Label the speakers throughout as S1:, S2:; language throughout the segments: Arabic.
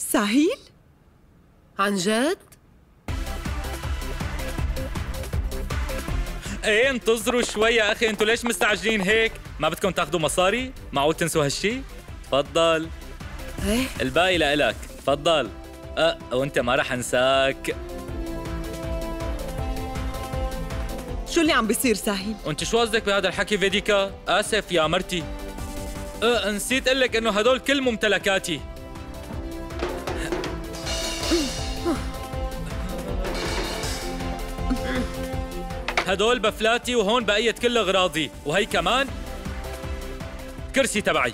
S1: ساهيل؟
S2: عن جد؟
S3: إيه انتظروا شوي يا أخي أنتوا ليش مستعجلين هيك؟ ما بدكم تاخذوا مصاري؟ معقول تنسوا هالشي؟ تفضل
S2: إيه
S3: الباقي لإلك تفضل أه وأنت ما رح أنساك
S1: شو اللي عم بيصير ساهيل؟
S3: وأنت شو قصدك بهذا الحكي فيديكا؟ آسف يا مرتي أه نسيت أقول لك إنه هدول كل ممتلكاتي هدول بفلاتي وهون بقية كل أغراضي. وهي كمان كرسي تبعي.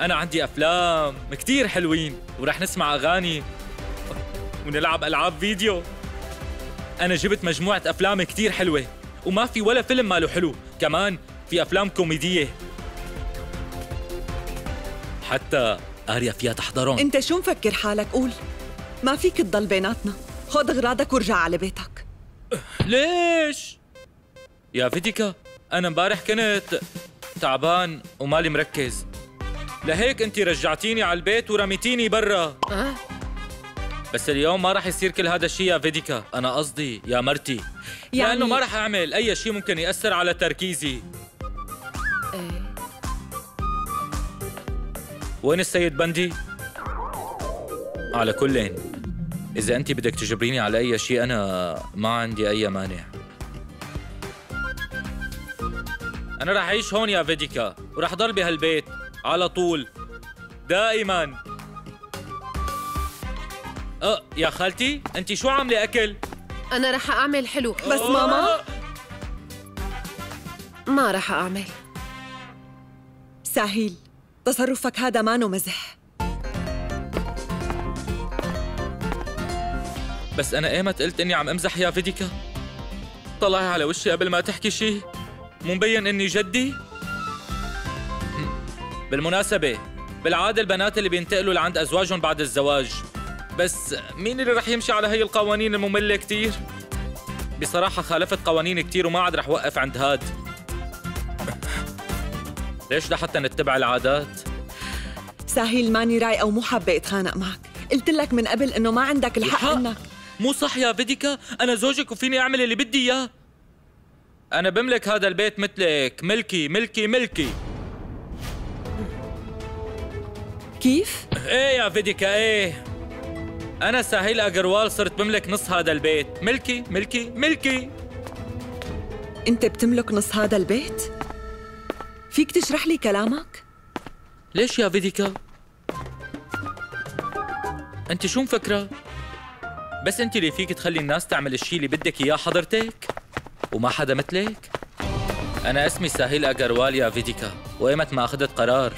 S3: أنا عندي أفلام كتير حلوين ورح نسمع أغاني ونلعب ألعاب فيديو. أنا جبت مجموعة أفلام كتير حلوة وما في ولا فيلم ماله حلو. كمان في أفلام كوميدية. حتى آريا فيها تحضرهم
S1: أنت شو مفكر حالك؟ قول. ما فيك تضل بيناتنا. خذ أغراضك وارجع على بيتك.
S3: ليش؟ يا فيديكا أنا امبارح كنت تعبان ومالي مركز. لهيك انت رجعتيني على البيت ورميتيني برا.
S2: أه؟
S3: بس اليوم ما راح يصير كل هذا الشيء يا فيديكا. أنا قصدي يا مرتي. يعني... لأنه ما راح أعمل أي شيء ممكن يأثر على تركيزي.
S2: إيه.
S3: وين السيد بندي؟ على كلين. إذا أنت بدك تجبريني على أي شيء أنا ما عندي أي مانع. أنا راح أعيش هون يا فيديكا وراح ضل بهالبيت على طول. دائما. أه يا خالتي أنت شو عاملة أكل؟
S2: أنا رح أعمل حلو.
S1: بس ماما.
S3: آه.
S2: ما رح أعمل.
S1: ساهيل تصرفك هذا مانو مزح
S3: بس أنا إيمت قلت إني عم أمزح يا فيديكا طلعي على وشي قبل ما تحكي شيء مو مبين إني جدي بالمناسبة بالعادة البنات اللي بينتقلوا لعند أزواجهم بعد الزواج بس مين اللي رح يمشي على هي القوانين المملة كتير؟ بصراحة خالفت قوانين كتير وما عاد رح وقف عند هاد ليش لحتى نتبع العادات؟
S1: ساهيل ماني رايقه ومو حابة أتخانق معك قلت لك من قبل إنه ما عندك الحق
S3: الحق؟
S1: إنك
S3: مو صح يا فيديكا؟ أنا زوجك وفيني أعمل اللي بدي إياه. أنا بملك هذا البيت مثلك. ملكي ملكي ملكي.
S1: كيف؟
S3: إيه يا فيديكا إيه. أنا ساهيل اجروال صرت بملك نص هذا البيت. ملكي ملكي ملكي.
S1: أنت بتملك نص هذا البيت؟ فيك تشرح لي كلامك؟
S3: ليش يا فيديكا؟ أنت شو مفكرة؟ بس انت اللي فيك تخلي الناس تعمل الشيء اللي بدك إياه حضرتك؟ وما حدا مثلك؟ أنا اسمي ساهيل أجروال يا فيديكا وايمت ما أخذت قرار.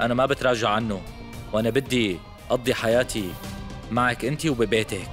S3: أنا ما بتراجع عنه وأنا بدي أقضي حياتي معك أنت وببيتك.